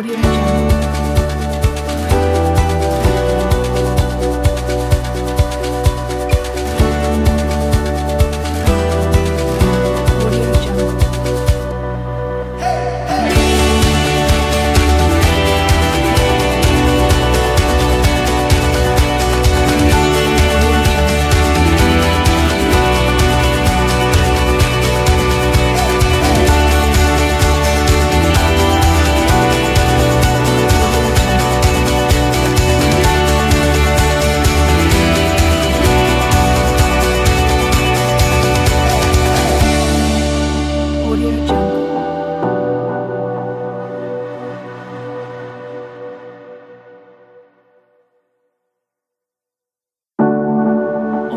我的人。